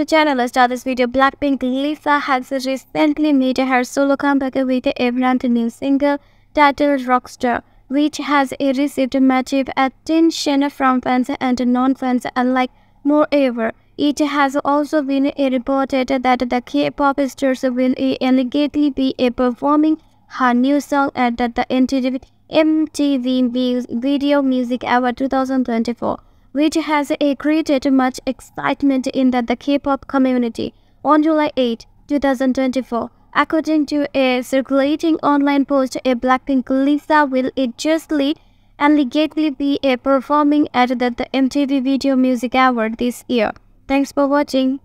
to channel. Let's start this video. Blackpink Lisa has recently made her solo comeback with a brand new single titled Rockstar, which has received massive attention from fans and non-fans alike. Moreover, it has also been reported that the K-pop stars will allegedly be performing her new song at the MTV Video Music Award 2024 which has created much excitement in the, the K-pop community. On July 8, 2024, according to a circulating online post, a Blackpink Lisa will justly and legally be a performing at the, the MTV Video Music Award this year. Thanks for watching.